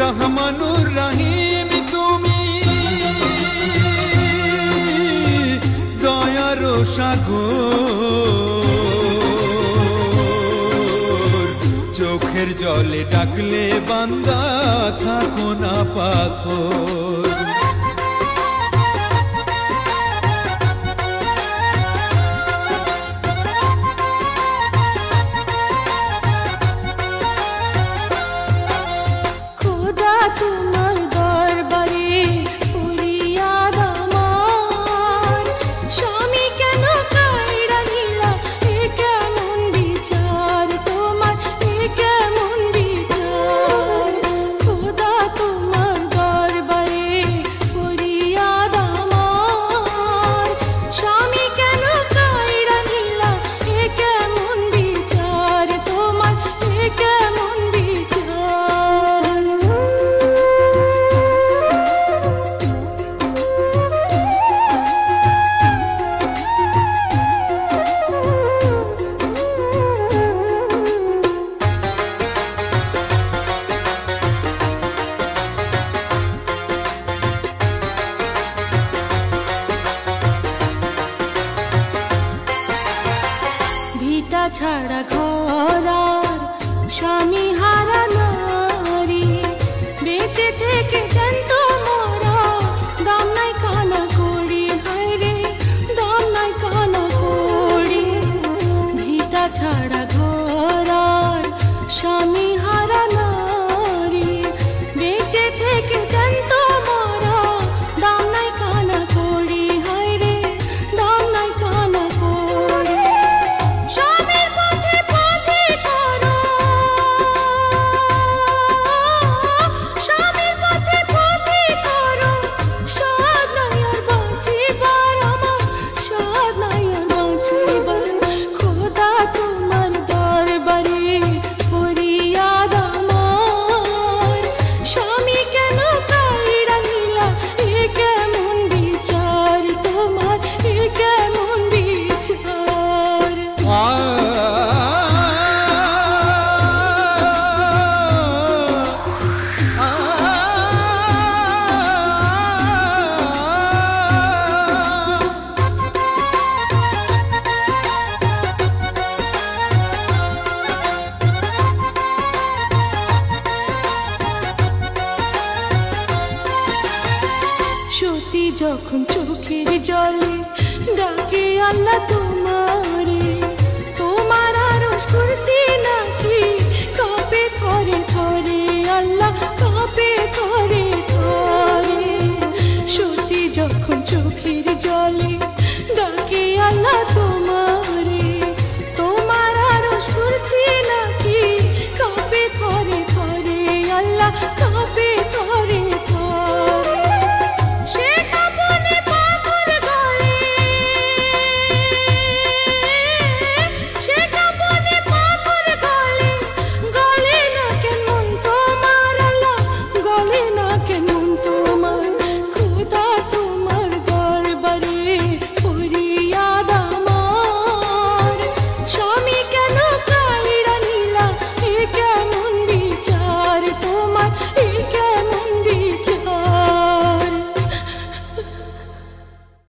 রহমানুর রহিম তুমি দয়ার সাগর। চোখের জলে ডাকলে বান্দা থাকো না পাথর। পিতা ছাড়া ঘর স্বামী হারা নারী। বেঁচে থেকে জানতো যখন চোখের জলে ডাকে আল্লাহ তোমারে, তোমার আরস করছি নাকি? কবে করে থরে আল্লাহ কবে করে থরে সত্যি যখন চোখের জলে